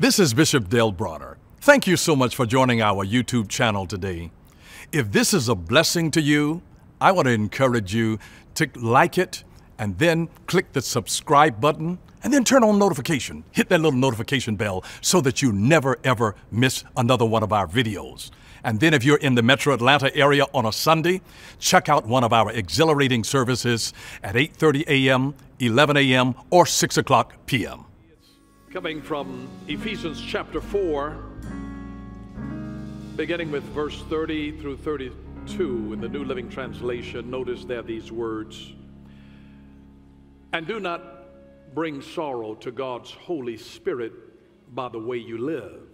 This is Bishop Dale Bronner. Thank you so much for joining our YouTube channel today. If this is a blessing to you, I want to encourage you to like it and then click the subscribe button and then turn on notification. Hit that little notification bell so that you never ever miss another one of our videos. And then if you're in the metro Atlanta area on a Sunday, check out one of our exhilarating services at 8:30 a.m., 11 a.m., or 6 o'clock p.m. Coming from Ephesians chapter 4, beginning with verse 30 through 32 in the New Living Translation, notice there these words. And do not bring sorrow to God's Holy Spirit by the way you live.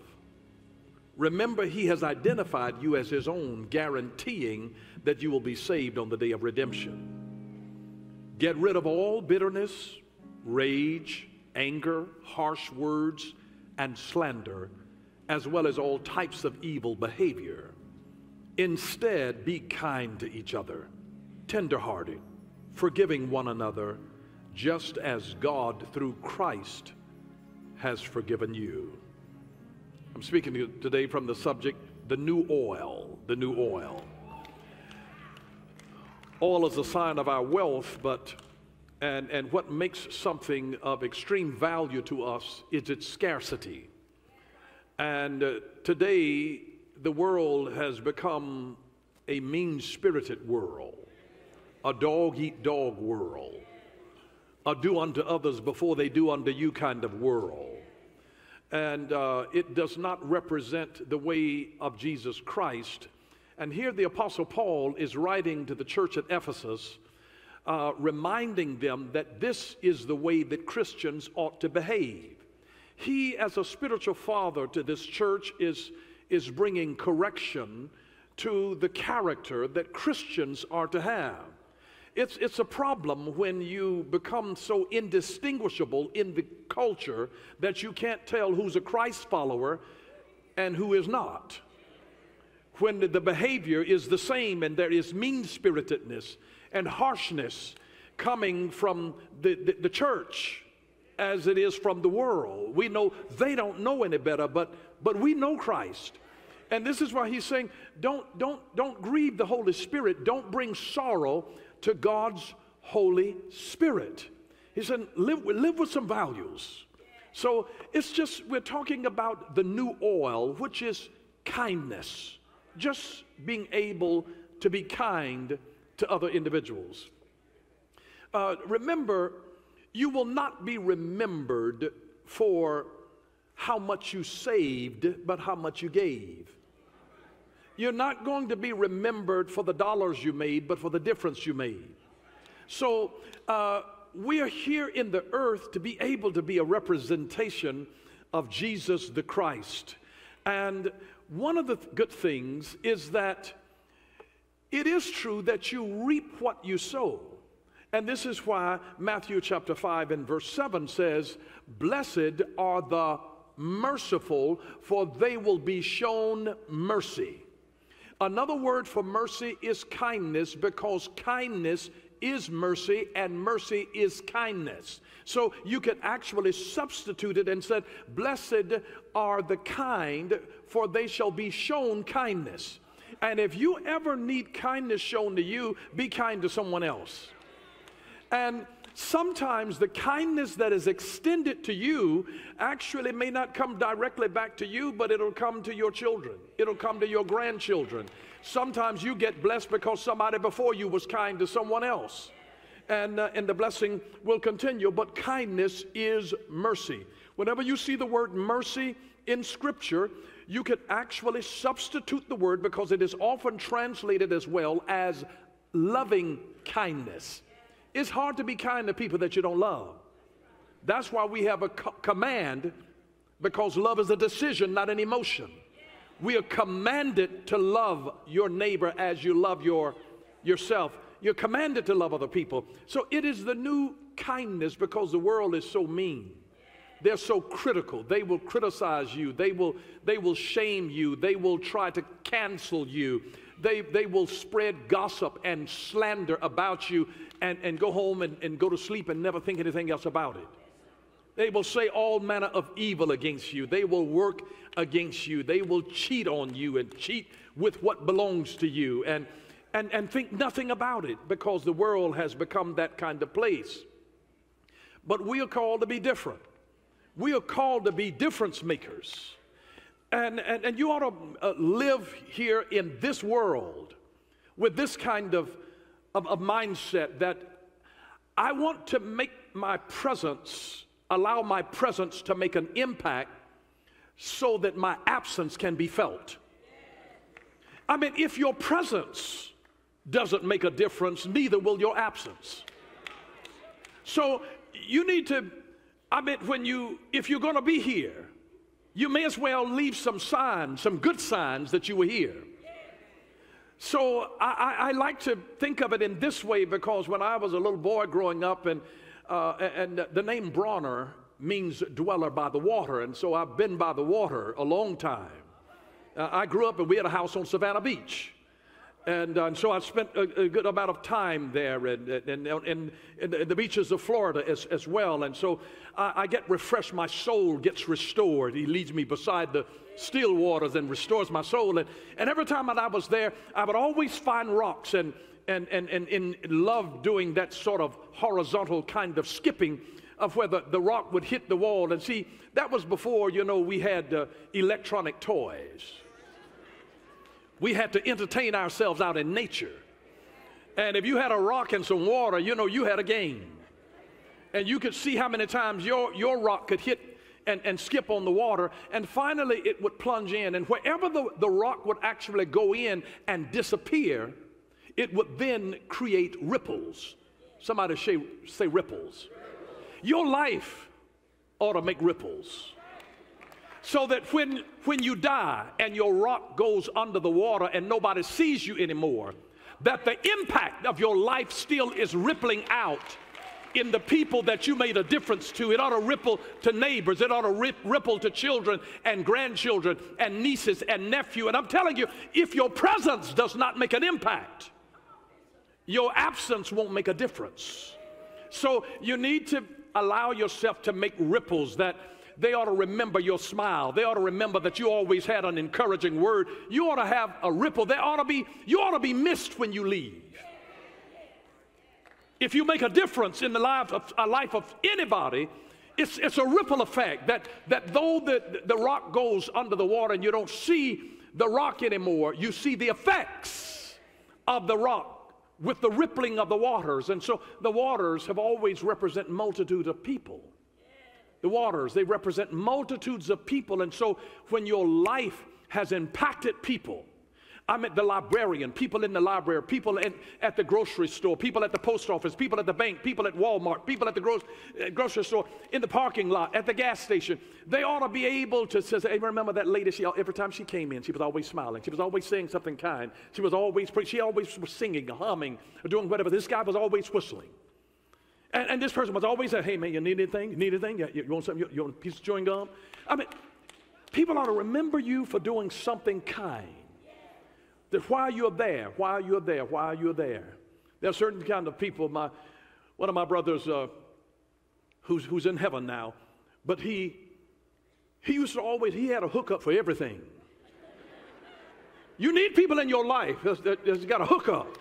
Remember, He has identified you as His own, guaranteeing that you will be saved on the day of redemption. Get rid of all bitterness, rage, anger, harsh words, and slander, as well as all types of evil behavior. Instead, be kind to each other, tenderhearted, forgiving one another, just as God through Christ has forgiven you. I'm speaking to you today from the subject, the new oil, the new oil. Oil is a sign of our wealth, but and, and what makes something of extreme value to us is its scarcity. And uh, today, the world has become a mean spirited world, a dog eat dog world, a do unto others before they do unto you kind of world. And uh, it does not represent the way of Jesus Christ. And here the Apostle Paul is writing to the church at Ephesus uh, reminding them that this is the way that Christians ought to behave. He, as a spiritual father to this church, is, is bringing correction to the character that Christians are to have. It's, it's a problem when you become so indistinguishable in the culture that you can't tell who's a Christ follower and who is not. When the behavior is the same and there is mean spiritedness and harshness coming from the, the, the, church as it is from the world. We know they don't know any better, but, but we know Christ. And this is why he's saying, don't, don't, don't grieve the Holy Spirit. Don't bring sorrow to God's Holy Spirit. He said, live, live with some values. So it's just, we're talking about the new oil, which is kindness. Just being able to be kind to other individuals. Uh, remember, you will not be remembered for how much you saved, but how much you gave. You're not going to be remembered for the dollars you made, but for the difference you made. So, uh, we are here in the earth to be able to be a representation of Jesus the Christ. And one of the th- good things is that it is true that you reap what you sow. And this is why Matthew chapter 5 and verse 7 says, Blessed are the merciful, for they will be shown mercy. Another word for mercy is kindness because kindness is mercy and mercy is kindness. So you can actually substitute it and said, Blessed are the kind, for they shall be shown kindness. And if you ever need kindness shown to you, be kind to someone else. And sometimes the kindness that is extended to you actually may not come directly back to you, but it'll come to your children, it'll come to your grandchildren. Sometimes you get blessed because somebody before you was kind to someone else. And, uh, and the blessing will continue, but kindness is mercy. Whenever you see the word mercy in Scripture, you could actually substitute the word because it is often translated as well as loving kindness. It's hard to be kind to people that you don't love. That's why we have a co- command because love is a decision, not an emotion. We are commanded to love your neighbor as you love your, yourself. You're commanded to love other people. So it is the new kindness because the world is so mean. They're so critical. They will criticize you. They will, they will shame you. They will try to cancel you. They, they will spread gossip and slander about you and, and go home and, and go to sleep and never think anything else about it. They will say all manner of evil against you. They will work against you. They will cheat on you and cheat with what belongs to you and, and, and think nothing about it because the world has become that kind of place. But we are called to be different. We are called to be difference makers. And, and, and you ought to uh, live here in this world with this kind of, of, of mindset that I want to make my presence, allow my presence to make an impact so that my absence can be felt. I mean, if your presence doesn't make a difference, neither will your absence. So you need to, I mean, when you, if you're going to be here, you may as well leave some signs, some good signs that you were here. So I, I, I, like to think of it in this way because when I was a little boy growing up, and, uh, and the name Bronner means dweller by the water, and so I've been by the water a long time. Uh, I grew up and we had a house on Savannah Beach. And, uh, and so I spent a, a, good amount of time there and, and the beaches of Florida as, as well. And so I, I, get refreshed, my soul gets restored. He leads me beside the still waters and restores my soul. And, and every time that I was there, I would always find rocks and, and, and, and, and love doing that sort of horizontal kind of skipping of where the, the rock would hit the wall. And see, that was before, you know, we had uh, electronic toys. We had to entertain ourselves out in nature. And if you had a rock and some water, you know, you had a game. And you could see how many times your, your rock could hit and, and skip on the water. And finally, it would plunge in. And wherever the, the rock would actually go in and disappear, it would then create ripples. Somebody say, say ripples. Your life ought to make ripples so that when, when you die and your rock goes under the water and nobody sees you anymore, that the impact of your life still is rippling out in the people that you made a difference to. It ought to ripple to neighbors. It ought to rip, ripple to children and grandchildren and nieces and nephew. And I'm telling you, if your presence does not make an impact, your absence won't make a difference. So you need to allow yourself to make ripples that they ought to remember your smile. They ought to remember that you always had an encouraging word. You ought to have a ripple. There ought to be, you ought to be missed when you leave. If you make a difference in the life of, a life of anybody, it's, it's a ripple effect that, that though the, the rock goes under the water and you don't see the rock anymore, you see the effects of the rock with the rippling of the waters. And so the waters have always represented multitudes of people. The waters, they represent multitudes of people. And so when your life has impacted people, I met the librarian, people in the library, people in, at the grocery store, people at the post office, people at the bank, people at Walmart, people at the uh, grocery store, in the parking lot, at the gas station. They ought to be able to say, hey, remember that lady, she, every time she came in, she was always smiling. She was always saying something kind. She was always, she always was singing, humming, or doing whatever. This guy was always whistling. And, and, this person was always saying, hey man, you need anything? You need anything? You, you want something? You, you, want a piece of chewing gum? I mean, people ought to remember you for doing something kind. That while you're there, while you're there, while you're there, there are certain kind of people. My, one of my brothers, uh, who's, who's in heaven now, but he, he used to always, he had a hookup for everything. You need people in your life that's, that's got a hookup.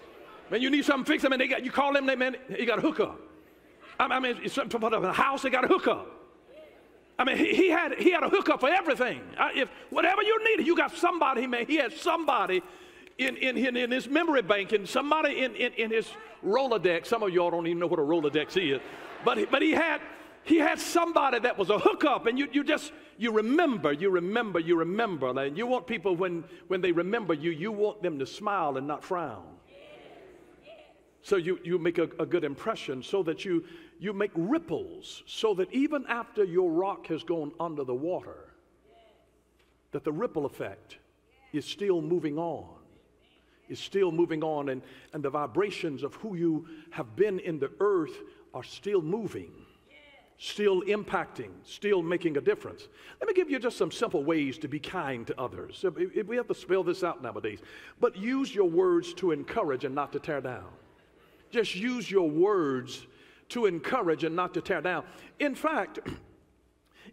Man, you need something fixed. I mean, they got, you call them, they, man, he got a hookup. I mean, for the house, they got a hookup. I mean, he, he, had, he had a hookup for everything. Uh, if whatever you needed, you got somebody, man, he had somebody in, in, in, in his memory bank and somebody in, in, in his Rolodex. Some of y'all don't even know what a Rolodex is. But, but he had he had somebody that was a hookup and you, you just you remember you remember you remember and you want people when when they remember you you want them to smile and not frown so you, you make a, a good impression so that you, you make ripples so that even after your rock has gone under the water, that the ripple effect is still moving on. Is still moving on, and, and the vibrations of who you have been in the earth are still moving, still impacting, still making a difference. Let me give you just some simple ways to be kind to others. We have to spell this out nowadays, but use your words to encourage and not to tear down. Just use your words to encourage and not to tear down. In fact,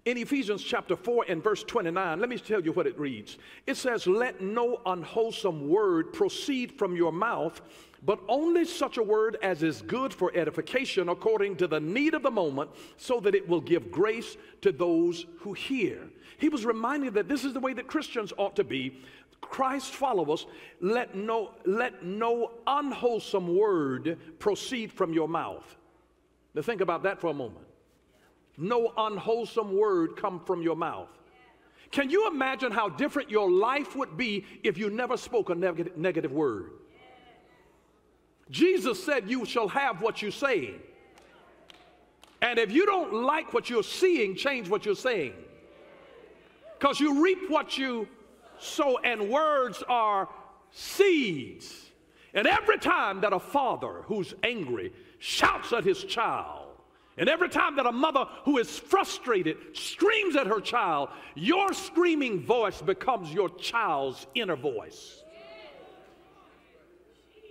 In Ephesians chapter 4 and verse 29, let me tell you what it reads. It says, Let no unwholesome word proceed from your mouth, but only such a word as is good for edification according to the need of the moment, so that it will give grace to those who hear. He was reminding that this is the way that Christians ought to be. Christ followers, let no, let no unwholesome word proceed from your mouth. Now think about that for a moment no unwholesome word come from your mouth. Can you imagine how different your life would be if you never spoke a neg- negative word? Jesus said, You shall have what you say. And if you don't like what you're seeing, change what you're saying. Because you reap what you sow, and words are seeds. And every time that a father who's angry shouts at his child, and every time that a mother who is frustrated screams at her child, your screaming voice becomes your child's inner voice.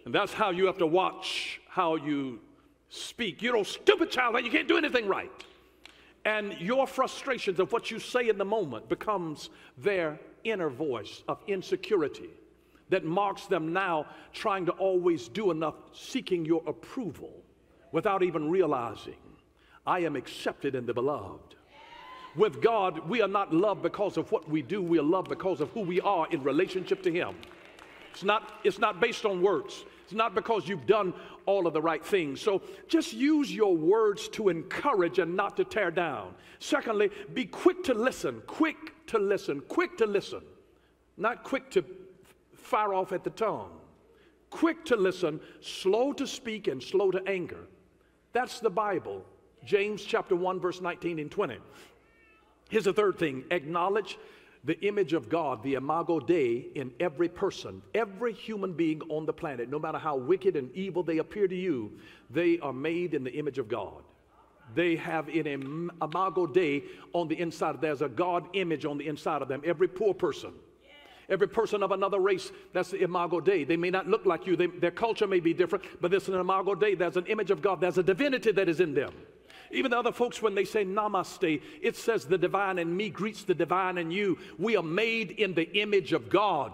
And that's how you have to watch how you speak. You know, stupid child, you can't do anything right. And your frustrations of what you say in the moment becomes their inner voice of insecurity that marks them now trying to always do enough, seeking your approval without even realizing I am accepted in the beloved. With God, we are not loved because of what we do, we are loved because of who we are in relationship to Him. It's not, it's not based on words. It's not because you've done all of the right things. So just use your words to encourage and not to tear down. Secondly, be quick to listen, quick to listen, quick to listen, not quick to fire off at the tongue. Quick to listen, slow to speak, and slow to anger. That's the Bible. James chapter 1, verse 19 and 20. Here's the third thing acknowledge the image of God, the imago Dei, in every person, every human being on the planet, no matter how wicked and evil they appear to you, they are made in the image of God. They have an imago Dei on the inside. There's a God image on the inside of them. Every poor person, every person of another race, that's the imago Dei. They may not look like you, they, their culture may be different, but there's an imago Dei. There's an image of God, there's a divinity that is in them. Even the other folks, when they say namaste, it says the divine in me greets the divine in you. We are made in the image of God.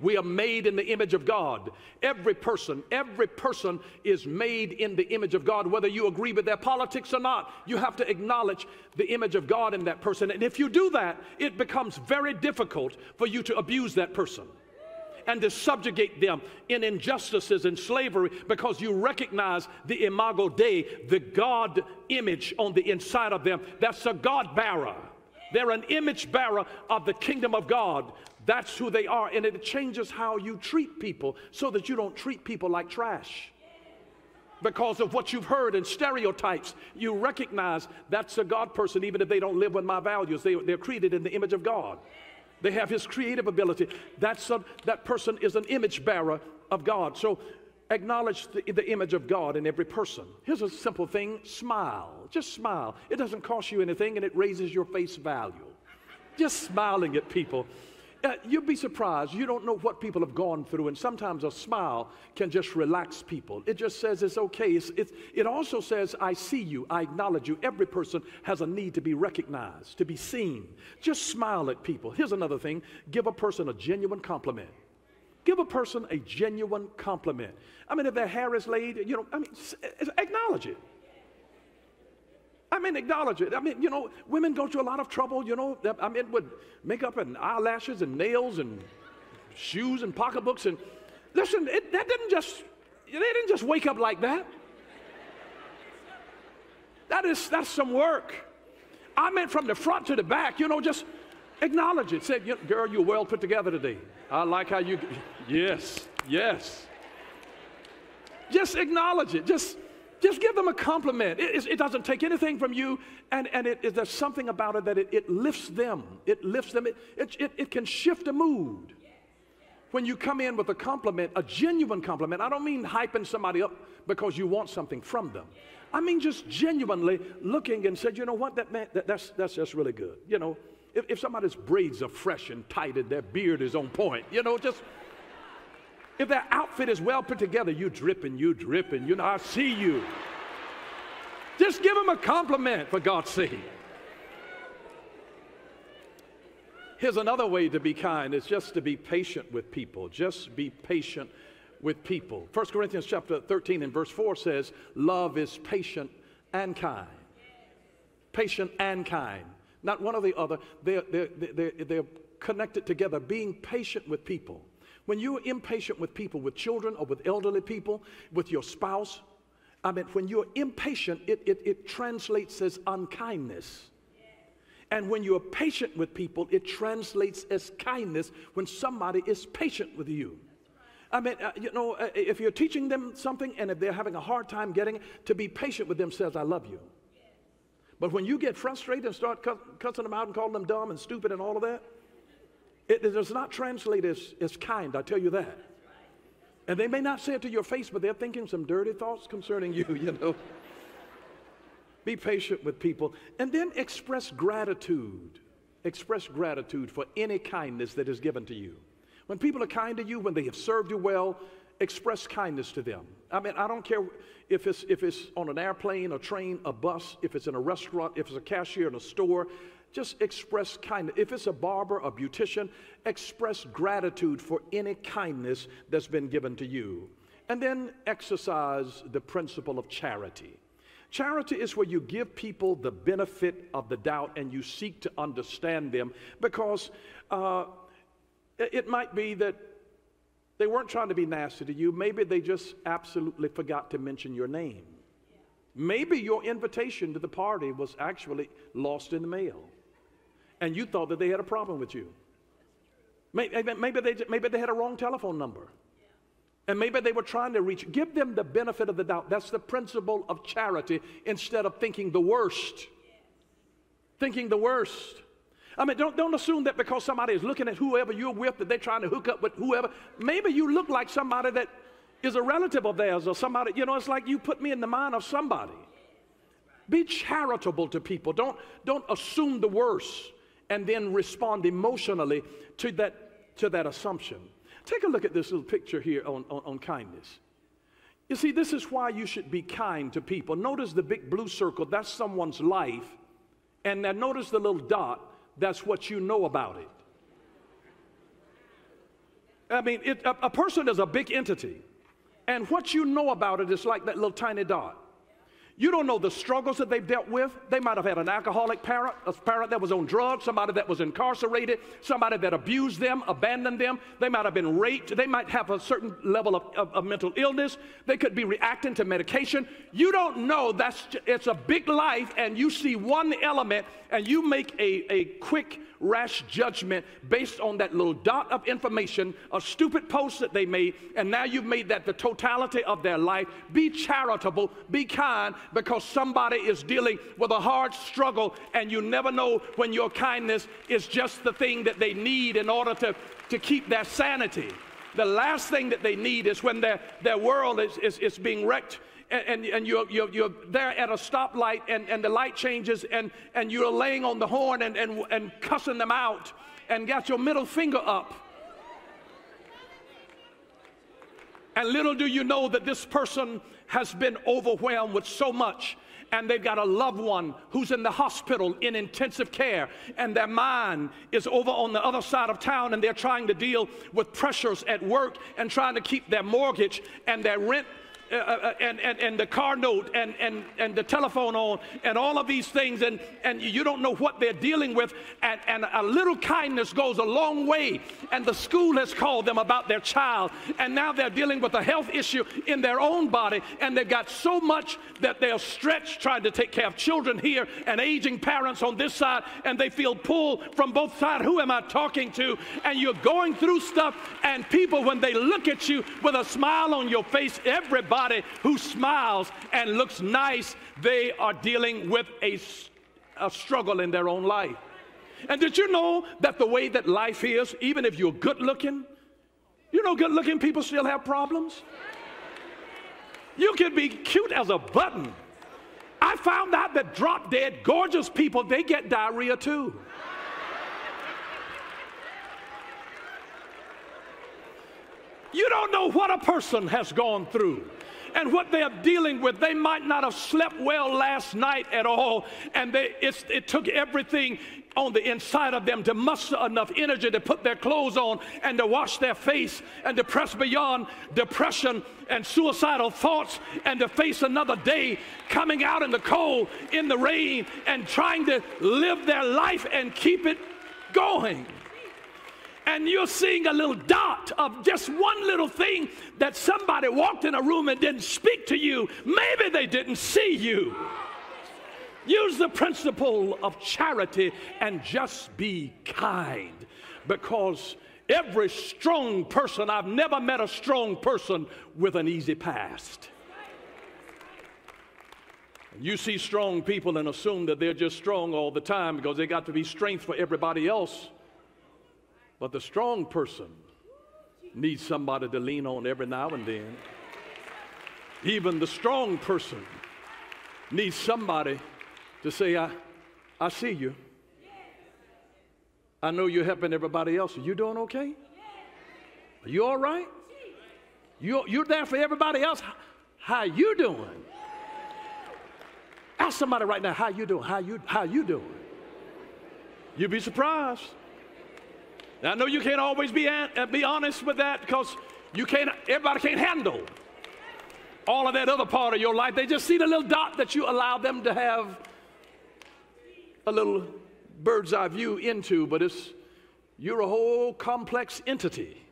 We are made in the image of God. Every person, every person is made in the image of God, whether you agree with their politics or not. You have to acknowledge the image of God in that person. And if you do that, it becomes very difficult for you to abuse that person and to subjugate them in injustices and slavery because you recognize the imago Dei, the God image on the inside of them. That's a God bearer. They're an image bearer of the kingdom of God. That's who they are. And it changes how you treat people so that you don't treat people like trash. Because of what you've heard and stereotypes, you recognize that's a God person, even if they don't live with my values. They, they're created in the image of God. They have his creative ability. That's a, that person is an image bearer of God. So acknowledge the, the, image of God in every person. Here's a simple thing smile. Just smile. It doesn't cost you anything and it raises your face value. Just smiling at people you'd be surprised. You don't know what people have gone through, and sometimes a smile can just relax people. It just says it's okay. It's, it's, it also says, I see you, I acknowledge you. Every person has a need to be recognized, to be seen. Just smile at people. Here's another thing give a person a genuine compliment. Give a person a genuine compliment. I mean, if their hair is laid, you know, I mean, acknowledge it. I mean, acknowledge it. I mean, you know, women go through a lot of trouble, you know, I mean, with makeup and eyelashes and nails and shoes and pocketbooks. And listen, it, that didn't just, they didn't just wake up like that. That is, that's some work. I meant from the front to the back, you know, just acknowledge it. Say, girl, you're well put together today. I like how you, yes, yes. Just acknowledge it. Just, just give them a compliment. It, it doesn't take anything from you, and, and it, it, there's something about it that it, it lifts them. It lifts them. It, it, it can shift a mood. When you come in with a compliment, a genuine compliment, I don't mean hyping somebody up because you want something from them. I mean just genuinely looking and said, you know what, that man, that, that's, that's just really good. You know, if, if somebody's braids are fresh and tight and their beard is on point, you know, just if that outfit is well put together, you dripping, you dripping, you know, I see you. Just give them a compliment for God's sake. Here's another way to be kind is just to be patient with people. Just be patient with people. 1 Corinthians chapter 13 and verse 4 says, Love is patient and kind. Patient and kind. Not one or the other. They're, they're, they're, they're connected together, being patient with people. When you're impatient with people, with children or with elderly people, with your spouse, I mean, when you're impatient, it, it, it translates as unkindness. And when you're patient with people, it translates as kindness when somebody is patient with you. I mean, uh, you know, uh, if you're teaching them something and if they're having a hard time getting to be patient with them says, I love you. But when you get frustrated and start cussing them out and calling them dumb and stupid and all of that, it, does not translate as, as kind, I tell you that. And they may not say it to your face, but they're thinking some dirty thoughts concerning you, you know. Be patient with people. And then express gratitude. Express gratitude for any kindness that is given to you. When people are kind to you, when they have served you well, express kindness to them. I mean, I don't care if it's, if it's on an airplane, a train, a bus, if it's in a restaurant, if it's a cashier in a store, just express kindness. If it's a barber, a beautician, express gratitude for any kindness that's been given to you. And then exercise the principle of charity. Charity is where you give people the benefit of the doubt and you seek to understand them because uh, it might be that they weren't trying to be nasty to you. Maybe they just absolutely forgot to mention your name. Maybe your invitation to the party was actually lost in the mail and you thought that they had a problem with you. Maybe, maybe, they, maybe they had a wrong telephone number. And maybe they were trying to reach, give them the benefit of the doubt. That's the principle of charity instead of thinking the worst. Thinking the worst. I mean, don't, don't assume that because somebody is looking at whoever you're with that they're trying to hook up with whoever. Maybe you look like somebody that is a relative of theirs or somebody, you know, it's like you put me in the mind of somebody. Be charitable to people. Don't, don't assume the worst and then respond emotionally to that, to that assumption. Take a look at this little picture here on, on, on kindness. You see, this is why you should be kind to people. Notice the big blue circle, that's someone's life. And now notice the little dot, that's what you know about it. I mean, it, a, a person is a big entity. And what you know about it is like that little tiny dot. You don't know the struggles that they've dealt with. They might have had an alcoholic parent, a parent that was on drugs, somebody that was incarcerated, somebody that abused them, abandoned them. They might have been raped. They might have a certain level of, of, of mental illness. They could be reacting to medication. You don't know that's it's a big life, and you see one element and you make a, a quick rash judgment based on that little dot of information, a stupid post that they made, and now you've made that the totality of their life. Be charitable, be kind, because somebody is dealing with a hard struggle, and you never know when your kindness is just the thing that they need in order to, to keep their sanity. The last thing that they need is when their, their world is, is, is being wrecked and, and, you're, you're, you're, there at a stoplight and, and the light changes and, and you're laying on the horn and, and, and cussing them out and got your middle finger up. And little do you know that this person has been overwhelmed with so much and they've got a loved one who's in the hospital in intensive care, and their mind is over on the other side of town, and they're trying to deal with pressures at work and trying to keep their mortgage and their rent uh, uh, uh, and, and, and the car note and, and, and the telephone on and all of these things and, and you don't know what they're dealing with and, and a little kindness goes a long way and the school has called them about their child and now they're dealing with a health issue in their own body and they've got so much that they're stretched trying to take care of children here and aging parents on this side and they feel pulled from both sides. Who am I talking to? And you're going through stuff and people when they look at you with a smile on your face everybody somebody who smiles and looks nice, they are dealing with a, a struggle in their own life. And did you know that the way that life is, even if you're good looking, you know, good looking people still have problems? You can be cute as a button. I found out that drop dead, gorgeous people, they get diarrhea too. You don't know what a person has gone through and what they are dealing with. They might not have slept well last night at all, and they, it took everything on the inside of them to muster enough energy to put their clothes on and to wash their face and to press beyond depression and suicidal thoughts and to face another day coming out in the cold, in the rain, and trying to live their life and keep it going. And you're seeing a little dot of just one little thing that somebody walked in a room and didn't speak to you. Maybe they didn't see you. Use the principle of charity and just be kind because every strong person, I've never met a strong person with an easy past. You see strong people and assume that they're just strong all the time because they got to be strength for everybody else. But the strong person needs somebody to lean on every now and then. Even the strong person needs somebody to say, I, I see you. I know you're helping everybody else. Are you doing okay? Are you all right? You, you're there for everybody else. How you doing? Ask somebody right now, how you doing? How you, how you doing? You'd be surprised. Now, I know you can't always be, an, uh, be honest with that because you can't, everybody can't handle all of that other part of your life. They just see the little dot that you allow them to have a little bird's eye view into, but it's you're a whole complex entity.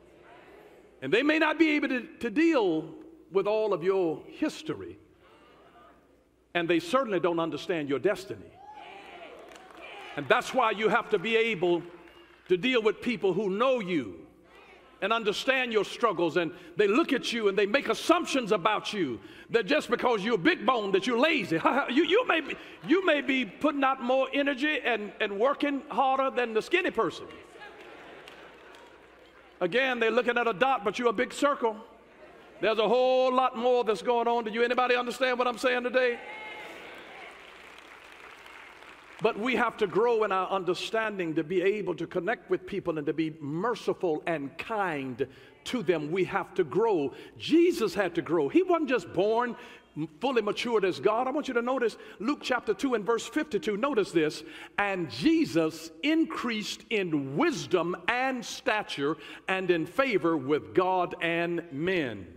And they may not be able to, to deal with all of your history. And they certainly don't understand your destiny. And that's why you have to be able to deal with people who know you and understand your struggles and they look at you and they make assumptions about you that just because you're big bone that you're lazy. You, you, may be, you may be putting out more energy and, and working harder than the skinny person. Again they're looking at a dot but you're a big circle. There's a whole lot more that's going on. Do you anybody understand what i'm saying today but we have to grow in our understanding to be able to connect with people and to be merciful and kind to them. We have to grow. Jesus had to grow. He wasn't just born fully matured as God. I want you to notice Luke chapter 2 and verse 52. Notice this. And Jesus increased in wisdom and stature and in favor with God and men.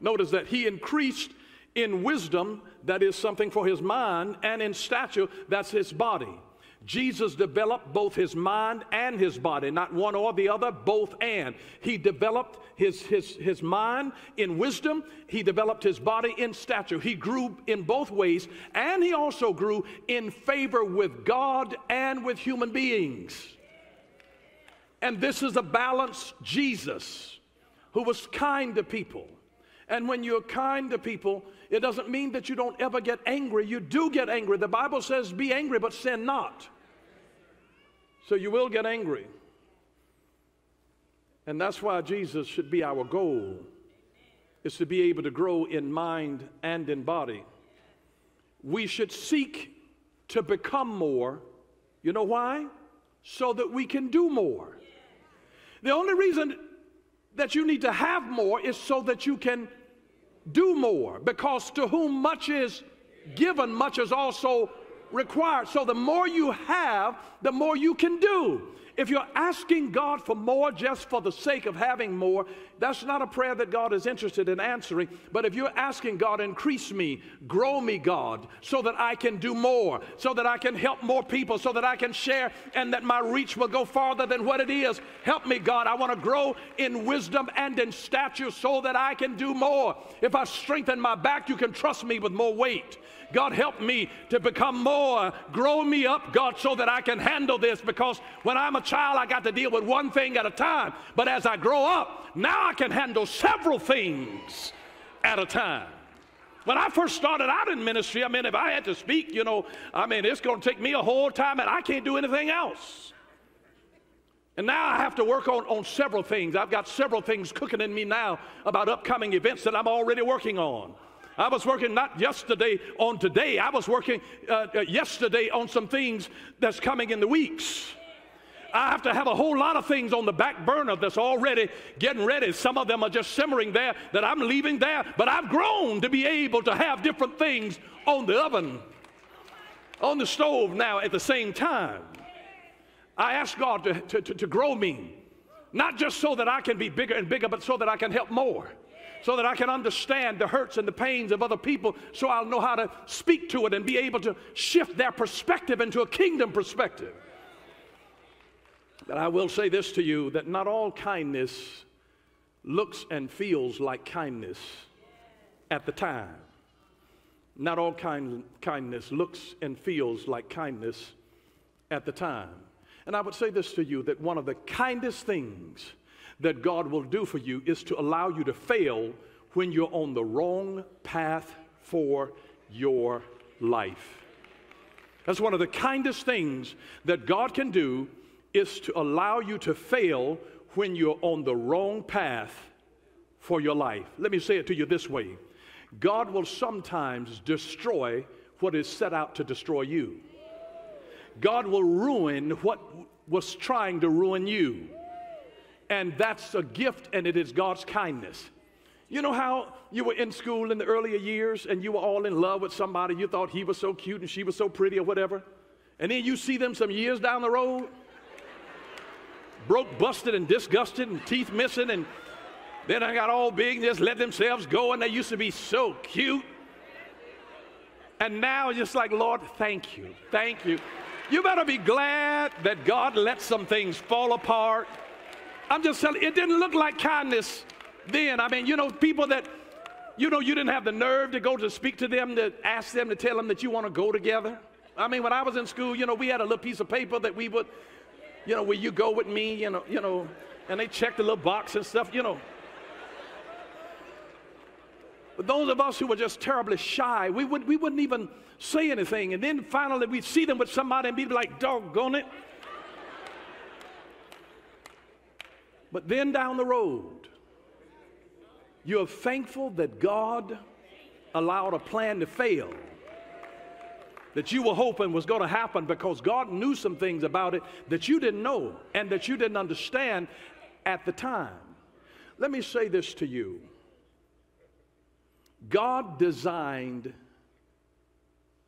Notice that he increased in wisdom, that is something for his mind, and in stature, that's his body. Jesus developed both his mind and his body, not one or the other, both and. He developed his, his, his mind in wisdom, he developed his body in stature. He grew in both ways, and he also grew in favor with God and with human beings. And this is a balanced Jesus who was kind to people. And when you're kind to people, it doesn't mean that you don't ever get angry. You do get angry. The Bible says, be angry, but sin not. So you will get angry. And that's why Jesus should be our goal, is to be able to grow in mind and in body. We should seek to become more. You know why? So that we can do more. The only reason that you need to have more is so that you can do more because to whom much is given, much is also required. So the more you have, the more you can do. If you're asking God for more just for the sake of having more, that's not a prayer that God is interested in answering. But if you're asking God, increase me, grow me, God, so that I can do more, so that I can help more people, so that I can share and that my reach will go farther than what it is, help me, God. I want to grow in wisdom and in stature so that I can do more. If I strengthen my back, you can trust me with more weight. God, help me to become more. Grow me up, God, so that I can handle this because when I'm a child, I got to deal with one thing at a time. But as I grow up, now I can handle several things at a time. When I first started out in ministry, I mean, if I had to speak, you know, I mean, it's going to take me a whole time and I can't do anything else. And now I have to work on, on several things. I've got several things cooking in me now about upcoming events that I'm already working on. I was working not yesterday on today, I was working uh, uh, yesterday on some things that's coming in the weeks. I have to have a whole lot of things on the back burner that's already getting ready. Some of them are just simmering there that I'm leaving there, but I've grown to be able to have different things on the oven, on the stove now at the same time. I ask God to, to, to, to grow me, not just so that I can be bigger and bigger, but so that I can help more so that I can understand the hurts and the pains of other people, so I'll know how to speak to it and be able to shift their perspective into a kingdom perspective. But I will say this to you that not all kindness looks and feels like kindness at the time. Not all kind, kindness looks and feels like kindness at the time. And I would say this to you that one of the kindest things that God will do for you is to allow you to fail when you're on the wrong path for your life. That's one of the kindest things that God can do is to allow you to fail when you're on the wrong path for your life. Let me say it to you this way God will sometimes destroy what is set out to destroy you. God will ruin what was trying to ruin you. And that's a gift, and it is God's kindness. You know how you were in school in the earlier years and you were all in love with somebody, you thought he was so cute and she was so pretty or whatever, and then you see them some years down the road broke, busted, and disgusted, and teeth missing, and then I got all big and just let themselves go, and they used to be so cute. And now just like, Lord, thank you, thank you. You better be glad that God let some things fall apart. I'm just telling it didn't look like kindness then. I mean, you know, people that, you know, you didn't have the nerve to go to speak to them, to ask them to tell them that you want to go together. I mean, when I was in school, you know, we had a little piece of paper that we would you know, will you go with me? You know, you know, and they checked the little box and stuff, you know. But those of us who were just terribly shy, we, would, we wouldn't even say anything. And then finally we'd see them with somebody and be like, doggone it. But then down the road, you're thankful that God allowed a plan to fail that you were hoping was going to happen because God knew some things about it that you didn't know and that you didn't understand at the time. Let me say this to you God designed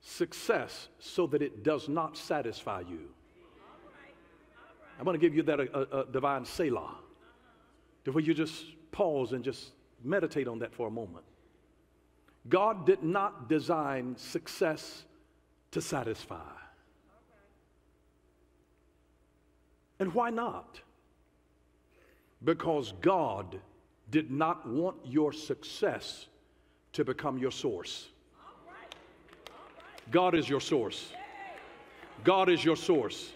success so that it does not satisfy you. I'm going to give you that a, a, a divine Selah, to where you just pause and just meditate on that for a moment. God did not design success to satisfy. And why not? Because God did not want your success to become your source. God is your source. God is your source.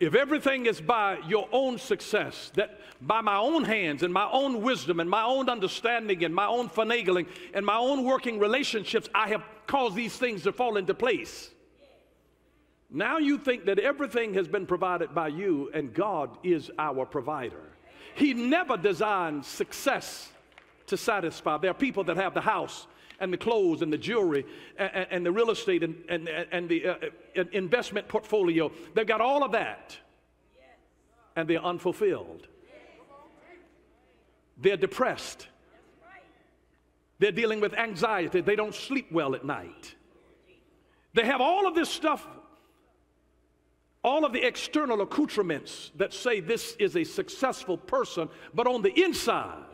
If everything is by your own success, that by my own hands and my own wisdom and my own understanding and my own finagling and my own working relationships, I have caused these things to fall into place. Now you think that everything has been provided by you and God is our provider. He never designed success to satisfy. There are people that have the house and the clothes and the jewelry and, and the real estate and, and, and the uh, uh investment portfolio. They've got all of that and they're unfulfilled. They're depressed. They're dealing with anxiety. They don't sleep well at night. They have all of this stuff, all of the external accoutrements that say this is a successful person, but on the inside,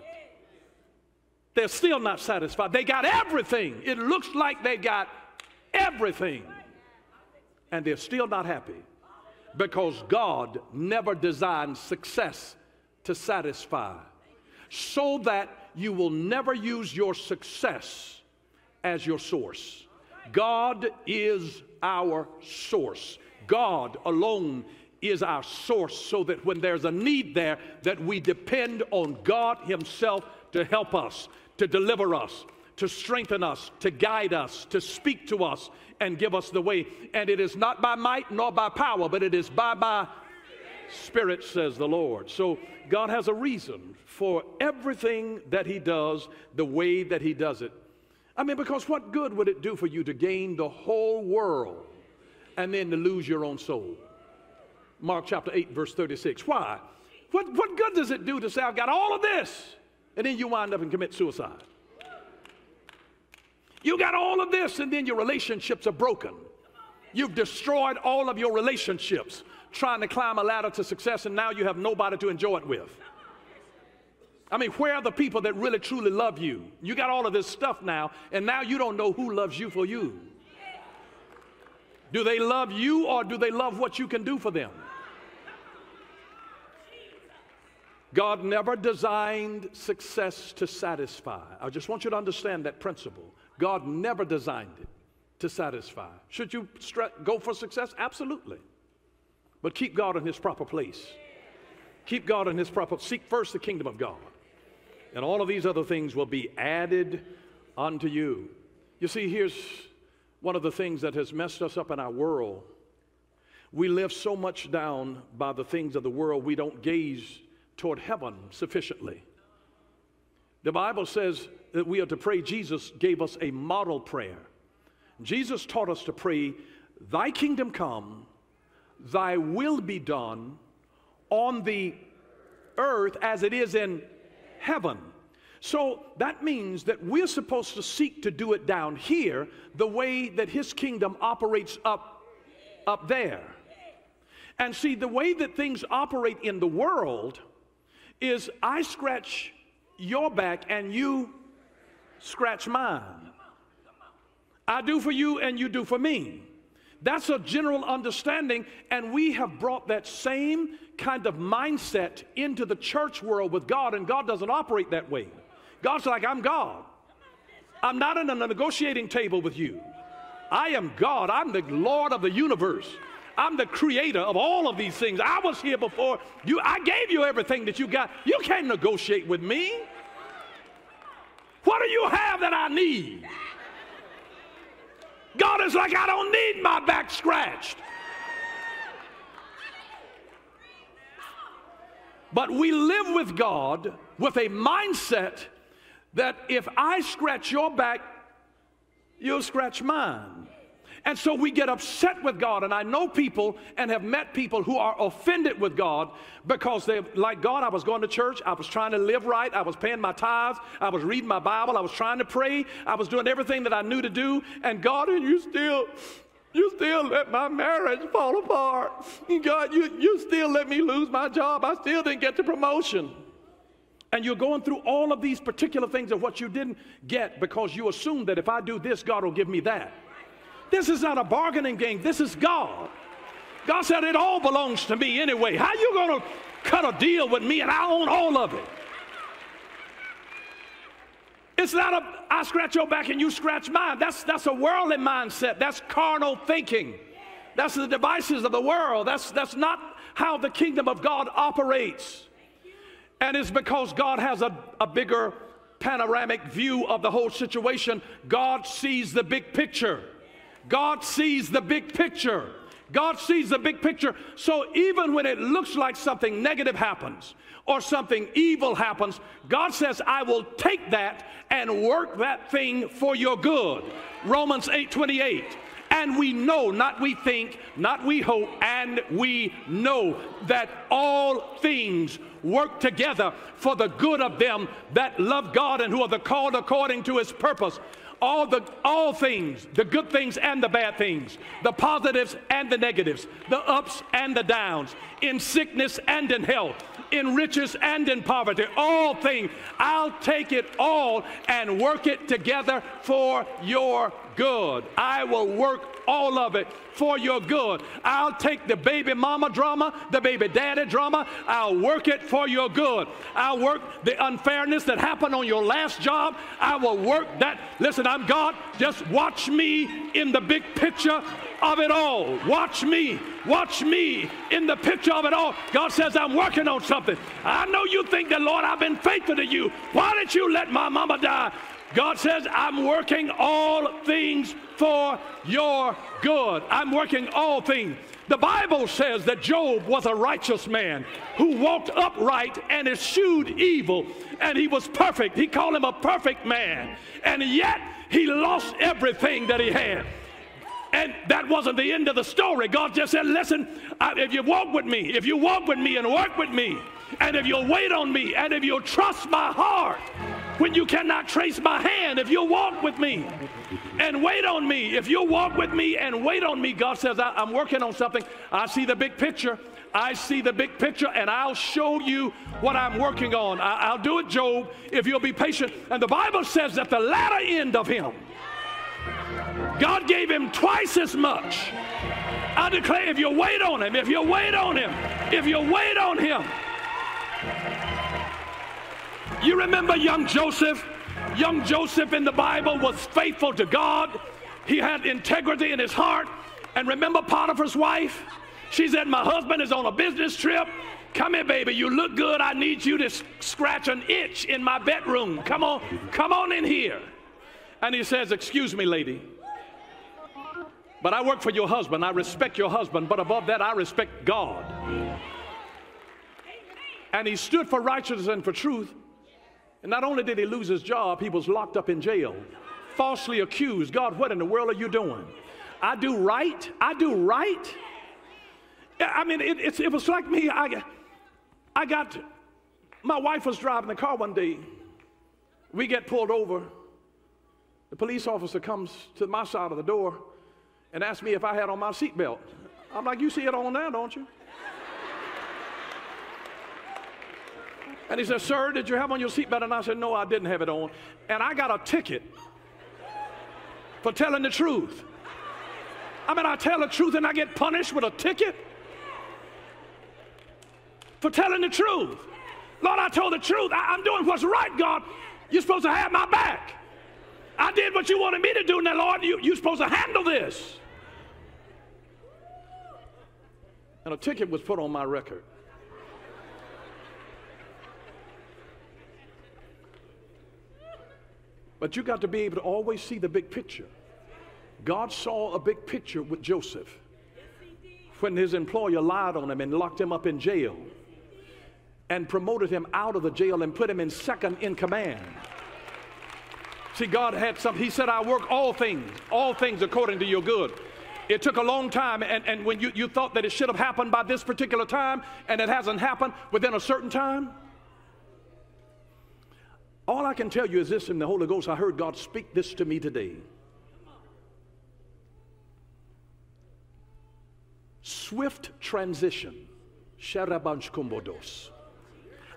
they're still not satisfied. They got everything. It looks like they got everything. And they're still not happy because God never designed success to satisfy, so that you will never use your success as your source. God is our source. God alone is our source so that when there's a need there that we depend on God himself to help us, to deliver us, to strengthen us, to guide us, to speak to us, and give us the way. And it is not by might nor by power, but it is by my spirit, says the Lord. So God has a reason for everything that He does the way that He does it. I mean, because what good would it do for you to gain the whole world and then to lose your own soul? Mark chapter 8, verse 36. Why? What, what good does it do to say, I've got all of this, and then you wind up and commit suicide? You got all of this, and then your relationships are broken. You've destroyed all of your relationships trying to climb a ladder to success, and now you have nobody to enjoy it with. I mean, where are the people that really truly love you? You got all of this stuff now, and now you don't know who loves you for you. Do they love you or do they love what you can do for them? God never designed success to satisfy. I just want you to understand that principle. God never designed it to satisfy. Should you go for success? Absolutely. But keep God in his proper place. Keep God in his proper seek first the kingdom of God. And all of these other things will be added unto you. You see, here's one of the things that has messed us up in our world. We live so much down by the things of the world, we don't gaze toward heaven sufficiently. The Bible says that we are to pray. Jesus gave us a model prayer. Jesus taught us to pray, Thy kingdom come, Thy will be done on the earth as it is in heaven. So that means that we're supposed to seek to do it down here the way that His kingdom operates up, up there. And see, the way that things operate in the world is I scratch your back and you scratch mine. I do for you and you do for me. That's a general understanding, and we have brought that same kind of mindset into the church world with God, and God doesn't operate that way. God's like, I'm God. I'm not in a negotiating table with you. I am God. I'm the Lord of the universe. I'm the creator of all of these things. I was here before you. I gave you everything that you got. You can't negotiate with me. What do you have that I need? God is like, I don't need my back scratched. But we live with God with a mindset that if I scratch your back, you'll scratch mine. And so we get upset with God. And I know people and have met people who are offended with God because they're like, God, I was going to church. I was trying to live right. I was paying my tithes. I was reading my Bible. I was trying to pray. I was doing everything that I knew to do. And God, and you still, you still let my marriage fall apart. God, you, you still let me lose my job. I still didn't get the promotion. And you're going through all of these particular things of what you didn't get because you assume that if I do this, God will give me that. This is not a bargaining game. This is God. God said it all belongs to me anyway. How you going to cut a deal with me and I own all of it? It's not a I scratch your back and you scratch mine. That's that's a worldly mindset. That's carnal thinking. That's the devices of the world. That's that's not how the kingdom of God operates. And it's because God has a, a bigger panoramic view of the whole situation. God sees the big picture. God sees the big picture. God sees the big picture. So even when it looks like something negative happens or something evil happens, God says, I will take that and work that thing for your good. Romans 8 28. And we know, not we think, not we hope, and we know that all things work together for the good of them that love God and who are the called according to his purpose all the all things, the good things and the bad things, the positives and the negatives, the ups and the downs, in sickness and in health, in riches and in poverty, all things. I'll take it all and work it together for your good. I will work all of it for your good. I'll take the baby mama drama, the baby daddy drama, I'll work it for your good. I'll work the unfairness that happened on your last job. I will work that. Listen, I'm God. Just watch me in the big picture of it all. Watch me. Watch me in the picture of it all. God says, I'm working on something. I know you think that, Lord, I've been faithful to you. Why didn't you let my mama die? God says, I'm working all things for your good. I'm working all things. The Bible says that Job was a righteous man who walked upright and eschewed evil, and he was perfect. He called him a perfect man, and yet he lost everything that he had. And that wasn't the end of the story. God just said, Listen, if you walk with me, if you walk with me and work with me, and if you'll wait on me, and if you'll trust my heart, when you cannot trace my hand, if you'll walk with me and wait on me, if you'll walk with me and wait on me, God says, I'm working on something. I see the big picture. I see the big picture, and I'll show you what I'm working on. I'll do it, Job, if you'll be patient. And the Bible says that the latter end of him, God gave him twice as much. I declare if you wait on him, if you wait on him, if you wait on him. You remember young Joseph? Young Joseph in the Bible was faithful to God. He had integrity in his heart. And remember Potiphar's wife? She said, My husband is on a business trip. Come here, baby. You look good. I need you to scratch an itch in my bedroom. Come on, come on in here. And he says, Excuse me, lady. But I work for your husband. I respect your husband. But above that, I respect God. And he stood for righteousness and for truth. And not only did he lose his job, he was locked up in jail, falsely accused. God, what in the world are you doing? I do right. I do right. I mean, it, it was like me. I, I got, my wife was driving the car one day. We get pulled over. The police officer comes to my side of the door and asks me if I had on my seatbelt. I'm like, you see it on there, don't you? And he said, Sir, did you have on your seatbelt? And I said, No, I didn't have it on. And I got a ticket for telling the truth. I mean, I tell the truth and I get punished with a ticket for telling the truth. Lord, I told the truth. I, am doing what's right, God. You're supposed to have my back. I did what you wanted me to do. Now, Lord, you, you're supposed to handle this. And a ticket was put on my record. But you got to be able to always see the big picture. God saw a big picture with Joseph when his employer lied on him and locked him up in jail and promoted him out of the jail and put him in second in command. See, God had something. He said, I work all things, all things according to your good. It took a long time, and, and when you, you thought that it should have happened by this particular time, and it hasn't happened within a certain time. All I can tell you is this in the Holy Ghost, I heard God speak this to me today. Swift transition.